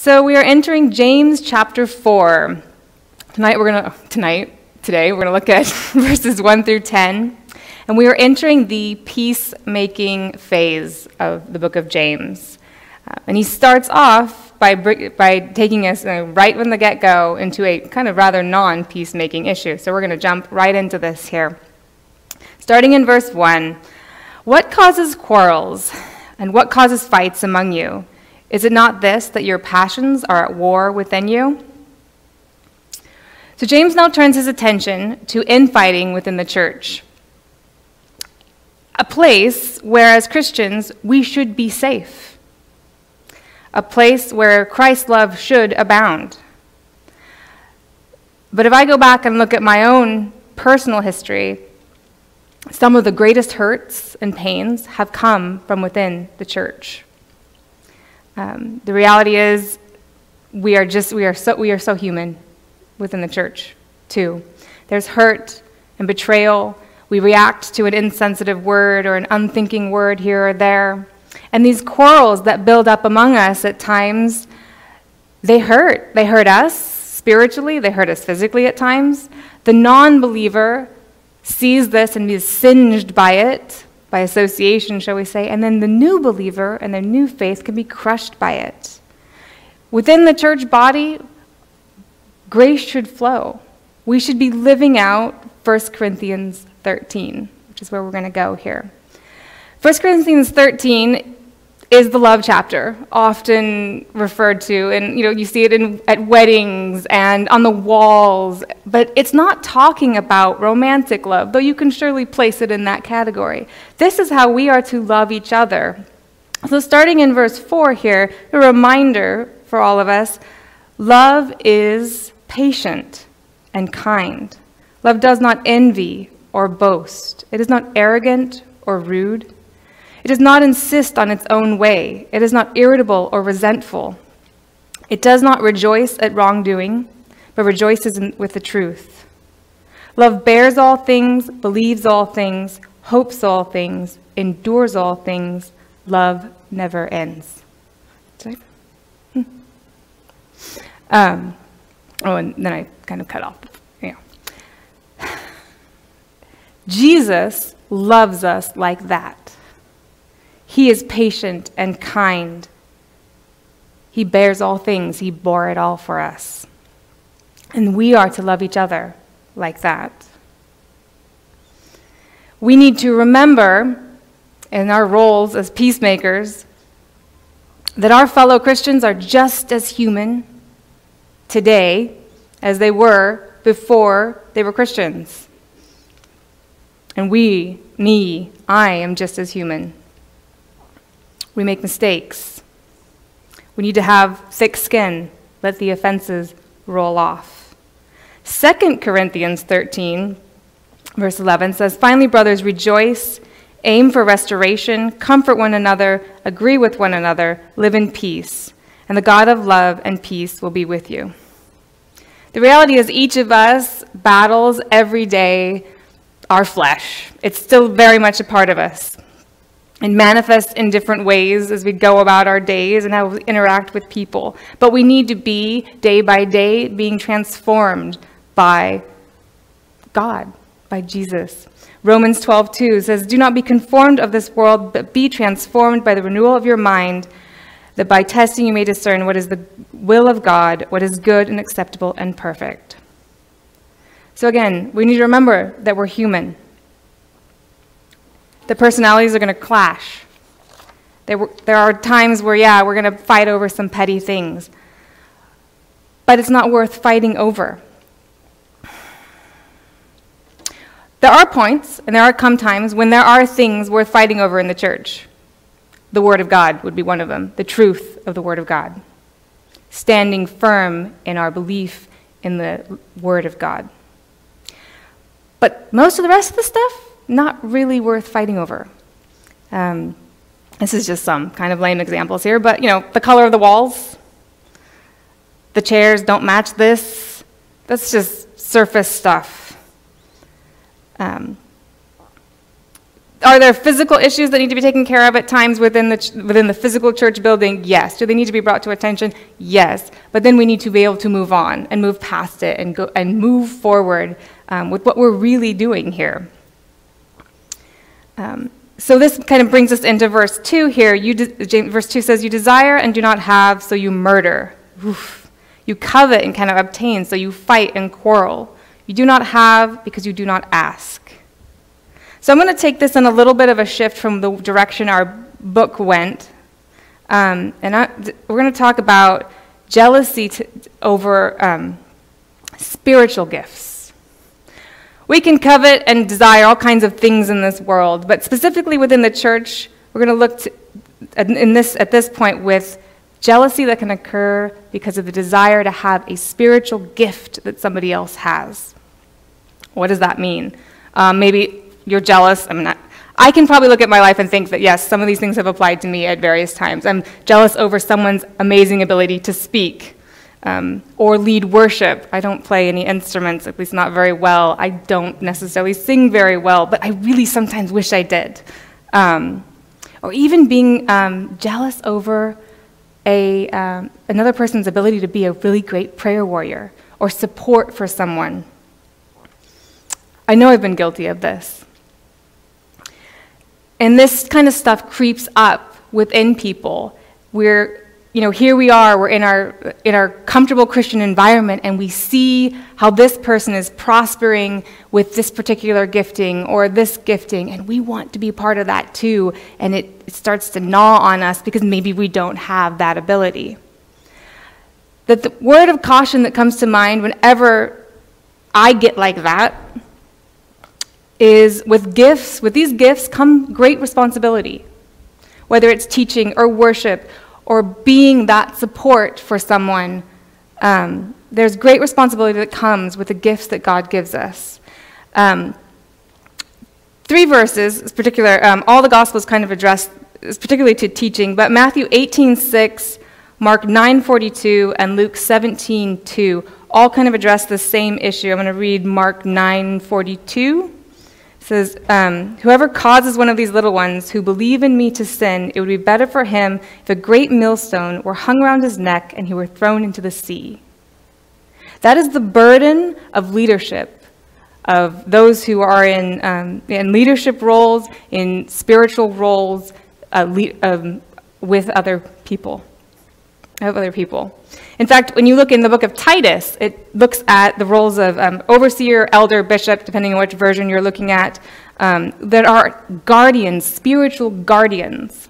So we are entering James chapter 4. Tonight we're going to, tonight, today, we're going to look at verses 1 through 10. And we are entering the peacemaking phase of the book of James. Uh, and he starts off by, by taking us uh, right from the get go into a kind of rather non peacemaking issue. So we're going to jump right into this here. Starting in verse 1 What causes quarrels and what causes fights among you? Is it not this that your passions are at war within you? So James now turns his attention to infighting within the church. A place where, as Christians, we should be safe. A place where Christ's love should abound. But if I go back and look at my own personal history, some of the greatest hurts and pains have come from within the church. Um, the reality is, we are just we are so we are so human within the church too. There's hurt and betrayal. We react to an insensitive word or an unthinking word here or there. And these quarrels that build up among us at times, they hurt. They hurt us spiritually, they hurt us physically at times. The non believer sees this and is singed by it, by association, shall we say, and then the new believer and their new faith can be crushed by it. Within the church body, grace should flow. We should be living out 1 Corinthians 13, which is where we're going to go here. 1 Corinthians 13 is the love chapter, often referred to, and you know you see it in, at weddings and on the walls. But it's not talking about romantic love, though you can surely place it in that category. This is how we are to love each other. So, starting in verse four here, a reminder for all of us: love is patient and kind. Love does not envy or boast. It is not arrogant or rude. It does not insist on its own way. It is not irritable or resentful. It does not rejoice at wrongdoing, but rejoices in, with the truth. Love bears all things, believes all things, hopes all things, endures all things. Love never ends. Hmm. Um, oh, and then I kind of cut off. Yeah. Jesus loves us like that. He is patient and kind. He bears all things, He bore it all for us. And we are to love each other like that. We need to remember in our roles as peacemakers that our fellow Christians are just as human today as they were before they were Christians. And we, me, I am just as human. We make mistakes. We need to have thick skin. Let the offenses roll off. 2 Corinthians 13, verse 11 says, Finally, brothers, rejoice, aim for restoration, comfort one another, agree with one another, live in peace, and the God of love and peace will be with you. The reality is, each of us battles every day our flesh. It's still very much a part of us and manifest in different ways as we go about our days and how we interact with people. But we need to be, day by day, being transformed by God, by Jesus. Romans 12, 2 says, Do not be conformed of this world, but be transformed by the renewal of your mind, that by testing you may discern what is the will of God, what is good and acceptable and perfect. So again, we need to remember that we're human the personalities are going to clash. There, there are times where, yeah, we're going to fight over some petty things. But it's not worth fighting over. There are points, and there are come times, when there are things worth fighting over in the church. The Word of God would be one of them, the truth of the Word of God. Standing firm in our belief in the Word of God. But most of the rest of the stuff, not really worth fighting over. Um, this is just some kind of lame examples here, but you know, the color of the walls, the chairs don't match this. That's just surface stuff. Um, are there physical issues that need to be taken care of at times within the, within the physical church building? Yes. Do they need to be brought to attention? Yes. But then we need to be able to move on and move past it and, go, and move forward um, with what we're really doing here. Um, so this kind of brings us into verse 2 here. Verse 2 says, You desire and do not have, so you murder. Oof. You covet and cannot obtain, so you fight and quarrel. You do not have because you do not ask. So I'm going to take this in a little bit of a shift from the direction our book went. Um, and I, we're going to talk about jealousy over um, spiritual gifts. We can covet and desire all kinds of things in this world, but specifically within the church, we're going to look in this, at this point with jealousy that can occur because of the desire to have a spiritual gift that somebody else has. What does that mean? Um, maybe you're jealous. I'm not. I can probably look at my life and think that, yes, some of these things have applied to me at various times. I'm jealous over someone's amazing ability to speak um, or lead worship. I don't play any instruments, at least not very well. I don't necessarily sing very well, but I really sometimes wish I did. Um, or even being um, jealous over a, um, another person's ability to be a really great prayer warrior or support for someone. I know I've been guilty of this. And this kind of stuff creeps up within people. We're, you know, here we are, we're in our, in our comfortable Christian environment, and we see how this person is prospering with this particular gifting or this gifting, and we want to be part of that too. And it, starts to gnaw on us because maybe we don't have that ability. The word of caution that comes to mind whenever I get like that is with gifts, with these gifts come great responsibility. Whether it's teaching or worship or being that support for someone, um, there's great responsibility that comes with the gifts that God gives us. Um, three verses, in particular, um, all the Gospels kind of address, particularly to teaching, but Matthew 18, 6, Mark 9, 42, and Luke 17, 2 all kind of address the same issue. I'm going to read Mark 9, 42 says, um, Whoever causes one of these little ones who believe in me to sin, it would be better for him if a great millstone were hung around his neck and he were thrown into the sea. That is the burden of leadership, of those who are in, um, in leadership roles, in spiritual roles, uh, le- um, with other people. Of other people. In fact, when you look in the book of Titus, it looks at the roles of um, overseer, elder, bishop, depending on which version you're looking at, um, that are guardians, spiritual guardians,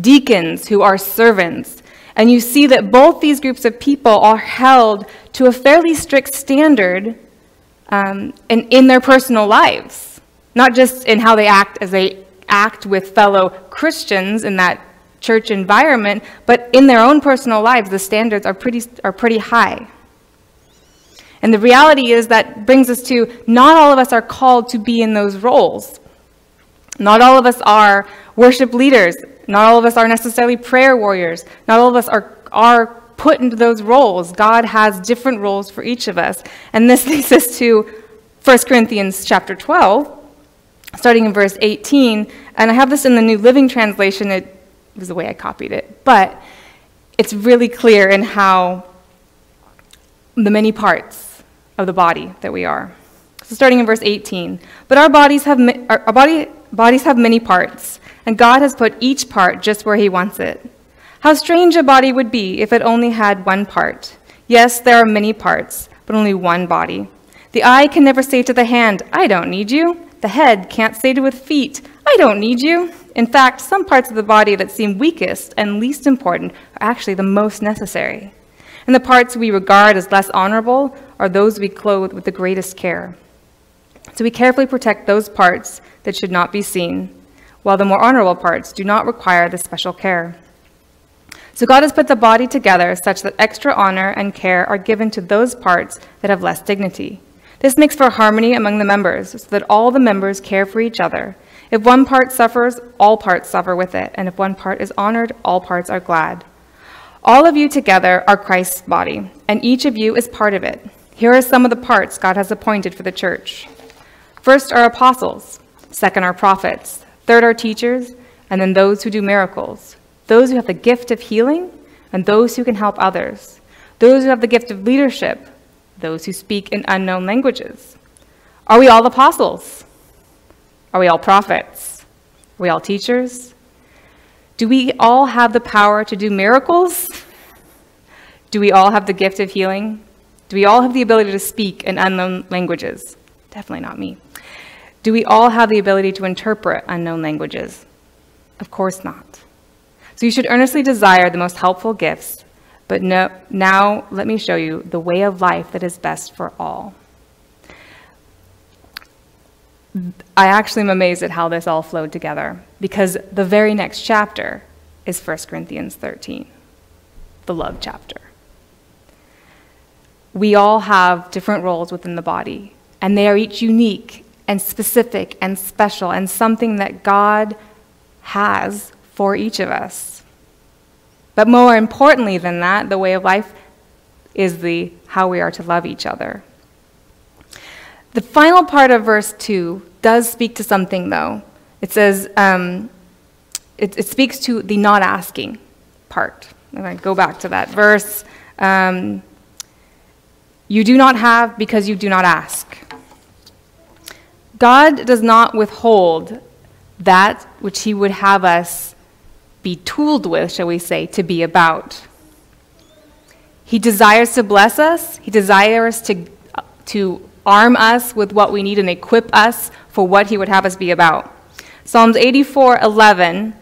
deacons who are servants. And you see that both these groups of people are held to a fairly strict standard um, in, in their personal lives, not just in how they act as they act with fellow Christians in that church environment, but in their own personal lives, the standards are pretty, are pretty high. And the reality is that brings us to not all of us are called to be in those roles. Not all of us are worship leaders. Not all of us are necessarily prayer warriors. Not all of us are, are put into those roles. God has different roles for each of us. And this leads us to 1 Corinthians chapter 12, starting in verse 18. And I have this in the New Living Translation. It was the way I copied it. But it's really clear in how the many parts of the body that we are. So starting in verse 18, but our bodies have our, body, bodies have many parts, and God has put each part just where He wants it. How strange a body would be if it only had one part. Yes, there are many parts, but only one body. The eye can never say to the hand, I don't need you. The head can't say to the feet, I don't need you. In fact, some parts of the body that seem weakest and least important are actually the most necessary. And the parts we regard as less honorable are those we clothe with the greatest care. So we carefully protect those parts that should not be seen, while the more honorable parts do not require the special care. So God has put the body together such that extra honor and care are given to those parts that have less dignity. This makes for harmony among the members, so that all the members care for each other if one part suffers, all parts suffer with it, and if one part is honored, all parts are glad. All of you together are Christ's body, and each of you is part of it. Here are some of the parts God has appointed for the church. First are apostles, Second are prophets. Third are teachers, and then those who do miracles. Those who have the gift of healing, and those who can help others. Those who have the gift of leadership, those who speak in unknown languages. Are we all apostles? Are we all prophets? Are we all teachers? Do we all have the power to do miracles? Do we all have the gift of healing? Do we all have the ability to speak in unknown languages? Definitely not me. Do we all have the ability to interpret unknown languages? Of course not. So you should earnestly desire the most helpful gifts, but no, now let me show you the way of life that is best for all. I actually am amazed at how this all flowed together because the very next chapter is 1 Corinthians 13, the love chapter. We all have different roles within the body, and they are each unique and specific and special and something that God has for each of us. But more importantly than that, the way of life is the how we are to love each other. The final part of verse 2 does speak to something, though. It says, um, it, it, speaks to the not asking part. If I go back to that verse, um, you do not have because you do not ask. God does not withhold that which He would have us be tooled with, shall we say, to be about. He desires to bless us, He desires to, to arm us with what we need and equip us for what He would have us be about. Psalms 84 11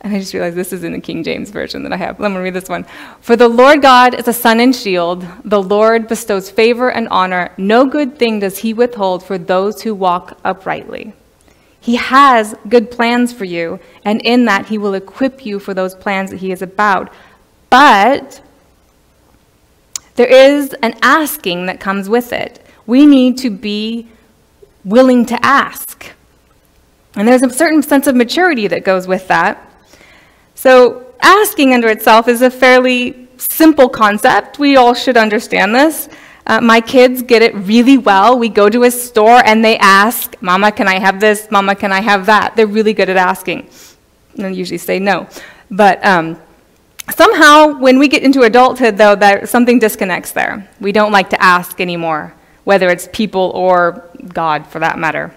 and I just realized this is in the King James Version that I have. Let me read this one. For the Lord God is a sun and shield. The Lord bestows favor and honor. No good thing does he withhold for those who walk uprightly. He has good plans for you, and in that he will equip you for those plans that he is about. But there is an asking that comes with it. We need to be willing to ask. And there's a certain sense of maturity that goes with that. So, asking under itself is a fairly simple concept. We all should understand this. Uh, my kids get it really well. We go to a store and they ask, Mama, can I have this? Mama, can I have that? They're really good at asking. And they usually say no. But um, somehow, when we get into adulthood, though, that something disconnects there. We don't like to ask anymore, whether it's people or God, for that matter.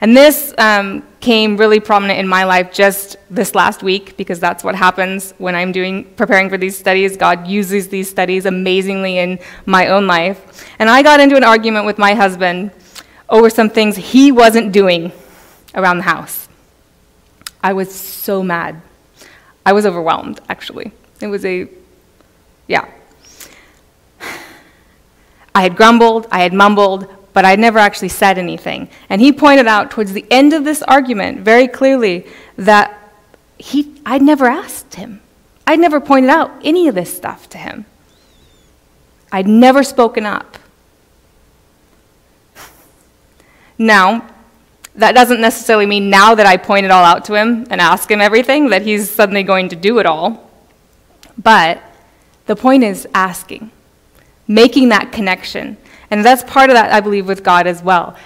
And this um, came really prominent in my life just this last week because that's what happens when I'm doing preparing for these studies. God uses these studies amazingly in my own life. And I got into an argument with my husband over some things he wasn't doing around the house. I was so mad. I was overwhelmed, actually. It was a, yeah. I had grumbled, I had mumbled, but I never actually said anything. And he pointed out towards the end of this argument very clearly that he, I'd never asked him. I'd never pointed out any of this stuff to him. I'd never spoken up. Now, that doesn't necessarily mean now that I point it all out to him and ask him everything that he's suddenly going to do it all. But the point is asking, making that connection. And that's part of that, I believe, with God as well.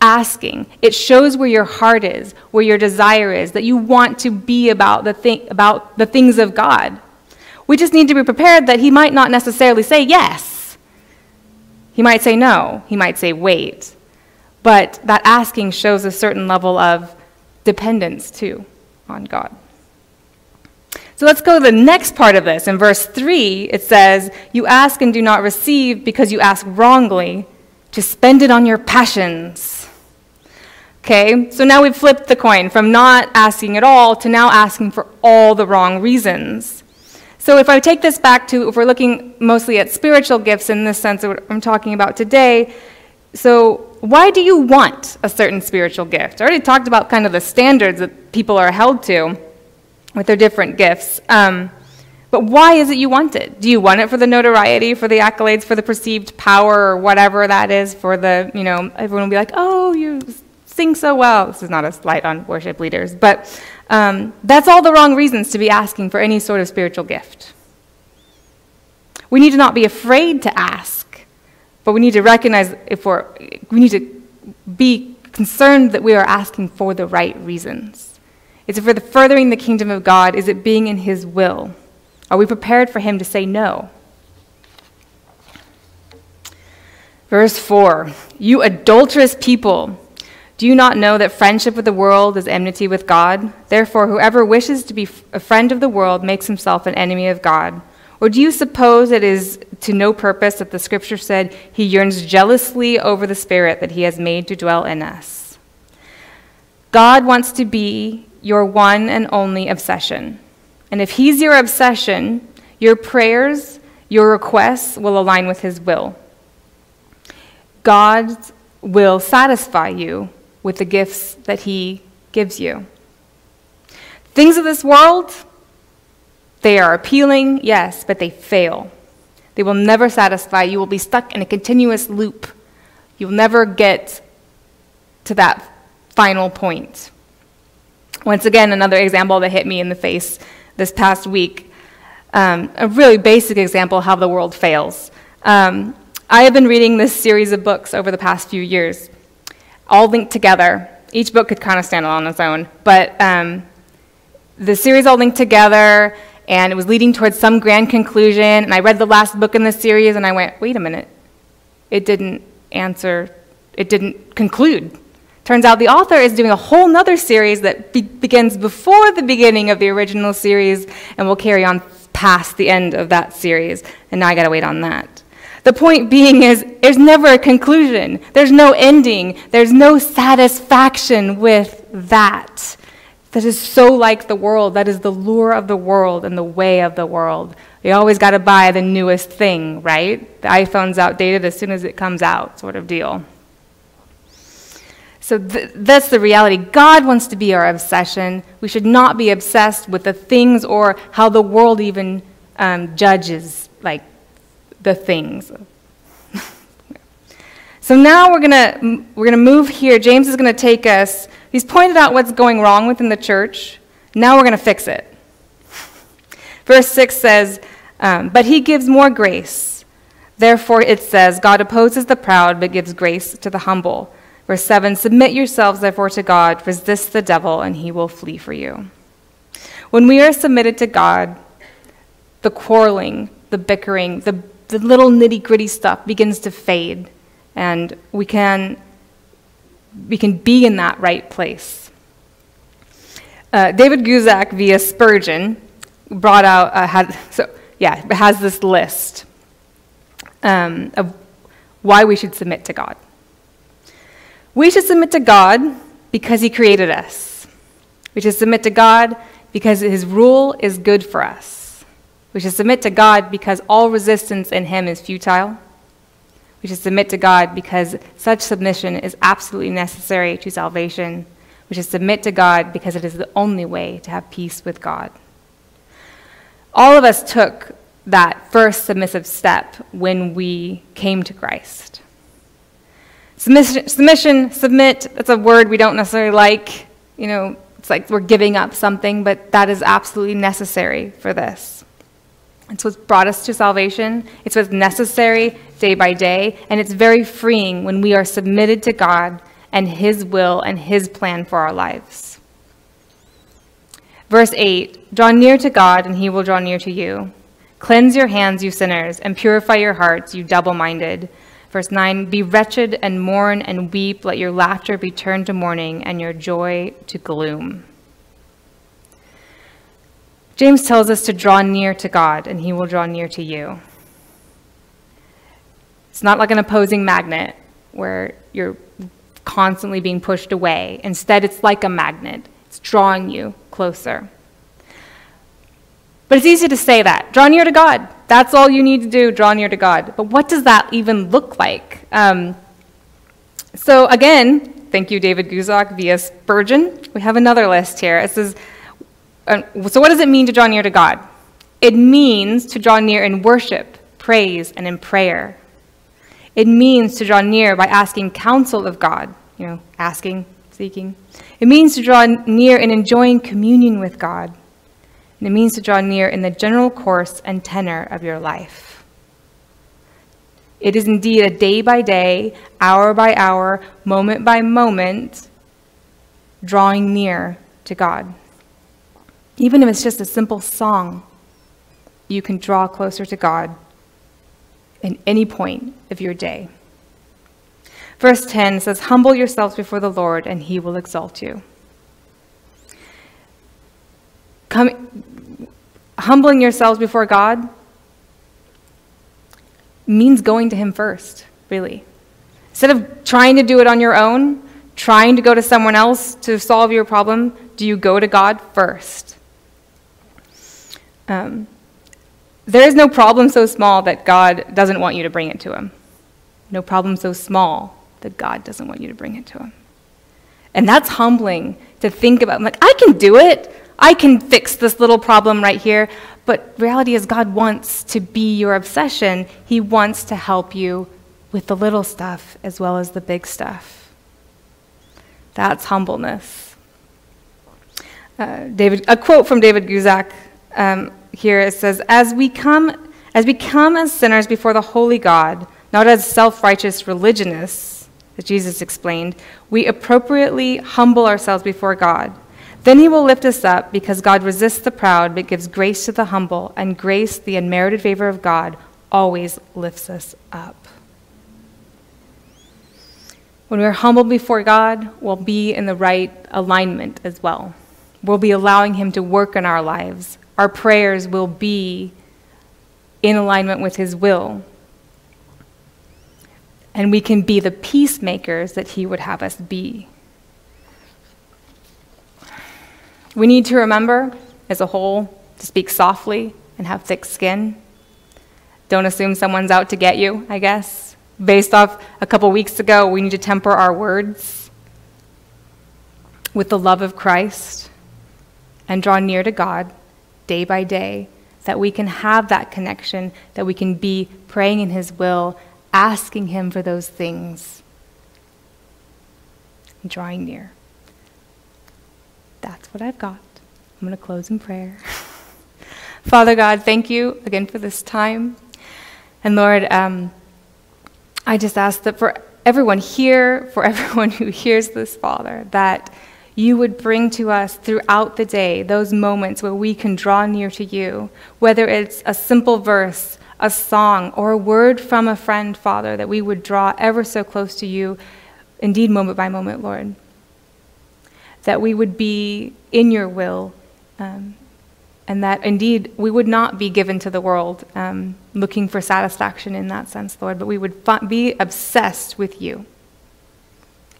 Asking. It shows where your heart is, where your desire is, that you want to be about the, thing, about the things of God. We just need to be prepared that He might not necessarily say yes. He might say no. He might say wait. But that asking shows a certain level of dependence, too, on God. So let's go to the next part of this. In verse 3, it says, You ask and do not receive because you ask wrongly to spend it on your passions. Okay, so now we've flipped the coin from not asking at all to now asking for all the wrong reasons. So if I take this back to, if we're looking mostly at spiritual gifts in this sense of what I'm talking about today, so why do you want a certain spiritual gift? I already talked about kind of the standards that people are held to with their different gifts. Um, but why is it you want it? Do you want it for the notoriety, for the accolades, for the perceived power, or whatever that is, for the, you know, everyone will be like, oh, you sing so well. This is not a slight on worship leaders, but um, that's all the wrong reasons to be asking for any sort of spiritual gift. We need to not be afraid to ask, but we need to recognize if we're, we need to be concerned that we are asking for the right reasons. Is it for the furthering the kingdom of God? Is it being in His will? Are we prepared for Him to say no? Verse 4 You adulterous people, do you not know that friendship with the world is enmity with God? Therefore, whoever wishes to be a friend of the world makes himself an enemy of God. Or do you suppose it is to no purpose that the scripture said, He yearns jealously over the Spirit that He has made to dwell in us? God wants to be your one and only obsession. And if He's your obsession, your prayers, your requests will align with His will. God will satisfy you with the gifts that He gives you. Things of this world, they are appealing, yes, but they fail. They will never satisfy. You will be stuck in a continuous loop. You'll never get to that final point. Once again, another example that hit me in the face this past week. Um, a really basic example how the world fails. Um, I have been reading this series of books over the past few years, all linked together. Each book could kind of stand on its own, but um, the series all linked together and it was leading towards some grand conclusion. And I read the last book in the series, and I went, wait a minute. It didn't answer, it didn't conclude. Turns out the author is doing a whole nother series that be begins before the beginning of the original series and will carry on past the end of that series. And now I gotta wait on that. The point being is, there's never a conclusion. There's no ending. There's no satisfaction with that that is so like the world. That is the lure of the world and the way of the world. You always got to buy the newest thing, right? The iPhone's outdated as soon as it comes out, sort of deal. So th- that's the reality. God wants to be our obsession. We should not be obsessed with the things or how the world even um, judges, like the things. so now we're gonna we're gonna move here. James is gonna take us He's pointed out what's going wrong within the church. Now we're going to fix it. Verse 6 says, um, But he gives more grace. Therefore, it says, God opposes the proud, but gives grace to the humble. Verse 7 Submit yourselves, therefore, to God, resist the devil, and he will flee for you. When we are submitted to God, the quarreling, the bickering, the, the little nitty gritty stuff begins to fade, and we can we can be in that right place. Uh, David Guzik via Spurgeon brought out, uh, had, so yeah, has this list um, of why we should submit to God. We should submit to God because He created us. We should submit to God because His rule is good for us. We should submit to God because all resistance in Him is futile. We should submit to God because such submission is absolutely necessary to salvation. We should submit to God because it is the only way to have peace with God. All of us took that first submissive step when we came to Christ. Submission, submission, submit, that's a word we don't necessarily like. You know, it's like we're giving up something, but that is absolutely necessary for this. It's what's brought us to salvation. It's what's necessary day by day, and it's very freeing when we are submitted to God and His will and His plan for our lives. Verse 8 Draw near to God, and He will draw near to you. Cleanse your hands, you sinners, and purify your hearts, you double minded. Verse 9 Be wretched and mourn and weep. Let your laughter be turned to mourning and your joy to gloom. James tells us to draw near to God, and He will draw near to you. It's not like an opposing magnet where you're constantly being pushed away. Instead, it's like a magnet, it's drawing you closer. But it's easy to say that. Draw near to God. That's all you need to do, draw near to God. But what does that even look like? Um, so, again, thank you, David Guzik via Spurgeon. We have another list here. It says, uh, so what does it mean to draw near to God? It means to draw near in worship, praise, and in prayer. It means to draw near by asking counsel of God, you know, asking, seeking. It means to draw near in enjoying communion with God. And it means to draw near in the general course and tenor of your life. It is indeed a day by day, hour by hour, moment by moment, drawing near to God. Even if it's just a simple song, you can draw closer to God in any point of your day. Verse 10 says, Humble yourselves before the Lord, and he will exalt you. Humbling yourselves before God means going to him first, really. Instead of trying to do it on your own, trying to go to someone else to solve your problem, do you go to God first? Um, there is no problem so small that God doesn't want you to bring it to Him. No problem so small that God doesn't want you to bring it to Him. And that's humbling to think about. I'm like, I can do it. I can fix this little problem right here. But reality is, God wants to be your obsession. He wants to help you with the little stuff as well as the big stuff. That's humbleness. Uh, David, a quote from David Guzik um, here it says, "As we come, as we come as sinners before the holy God, not as self-righteous religionists, as Jesus explained, we appropriately humble ourselves before God." Then he will lift us up because God resists the proud but gives grace to the humble, and grace, the unmerited favor of God, always lifts us up. When we're humble before God, we'll be in the right alignment as well. We'll be allowing Him to work in our lives. Our prayers will be in alignment with His will. And we can be the peacemakers that He would have us be. We need to remember, as a whole, to speak softly and have thick skin. Don't assume someone's out to get you, I guess. Based off a couple weeks ago, we need to temper our words with the love of Christ and draw near to God day by day, that we can have that connection, that we can be praying in His will, asking Him for those things, drawing near that's what I've got. I'm going to close in prayer. Father God, thank you again for this time. And Lord, um, I just ask that for everyone here, for everyone who hears this, Father, that you would bring to us throughout the day those moments where we can draw near to you, whether it's a simple verse, a song, or a word from a friend, Father, that we would draw ever so close to you, indeed, moment by moment, Lord that we would be in your will, um, and that indeed we would not be given to the world um, looking for satisfaction in that sense, Lord, but we would be obsessed with you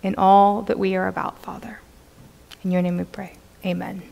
in all that we are about, Father. In your name we pray. Amen.